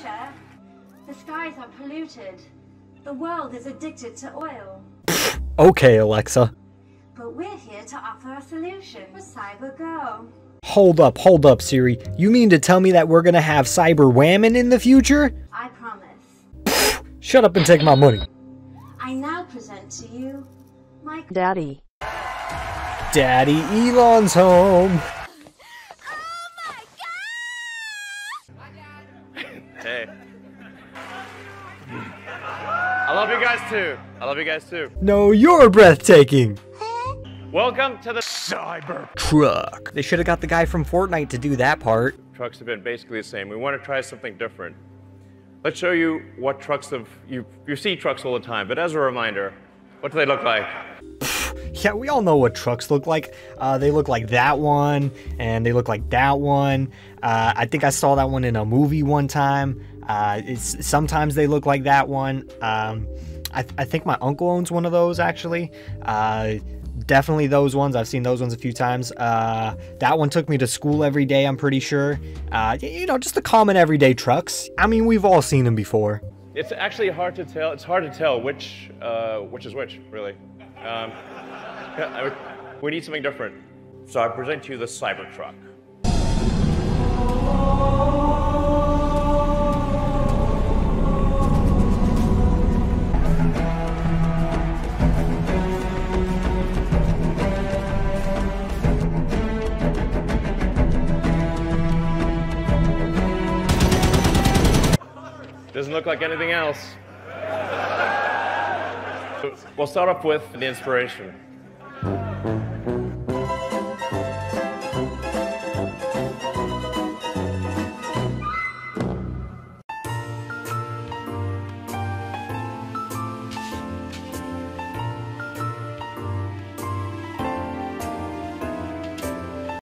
future. The skies are polluted. The world is addicted to oil. Okay, Alexa. But we're here to offer a solution for Cyber Go. Hold up, hold up, Siri. You mean to tell me that we're gonna have cyber whammon in the future? I promise. Shut up and take my money. I now present to you my Daddy. Daddy Elon's home. Hey. I love you guys too. I love you guys too. No, you're breathtaking. Welcome to the Cyber. Truck. They should have got the guy from Fortnite to do that part. Trucks have been basically the same. We want to try something different. Let's show you what trucks have you you see trucks all the time, but as a reminder, what do they look like? Yeah, we all know what trucks look like. Uh, they look like that one, and they look like that one. Uh, I think I saw that one in a movie one time. Uh, it's sometimes they look like that one. Um, I, I think my uncle owns one of those actually. Uh, definitely those ones. I've seen those ones a few times. Uh, that one took me to school every day. I'm pretty sure. Uh, you know, just the common everyday trucks. I mean, we've all seen them before. It's actually hard to tell. It's hard to tell which which is which, really. Um, we need something different. So I present to you the Cybertruck. Doesn't look like anything else. We'll start off with the inspiration. Mm-hmm.